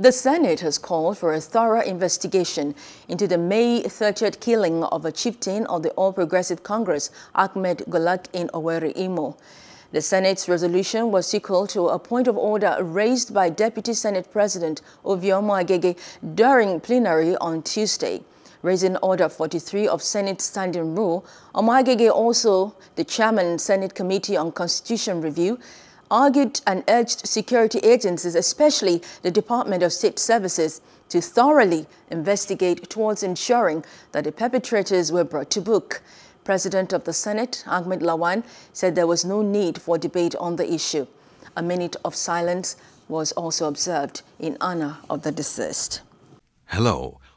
The Senate has called for a thorough investigation into the May 30th killing of a chieftain of the All Progressive Congress, Ahmed Gulak in Owerri, Imo. The Senate's resolution was sequel to a point of order raised by Deputy Senate President Ovie Omo-Agege during plenary on Tuesday. Raising Order 43 of Senate Standing Rule, Omo-Agege also, the chairman Senate Committee on Constitution Review, argued and urged security agencies, especially the Department of State Services, to thoroughly investigate towards ensuring that the perpetrators were brought to book. President of the Senate, Ahmed Lawan, said there was no need for debate on the issue. A minute of silence was also observed in honor of the deceased. Hello.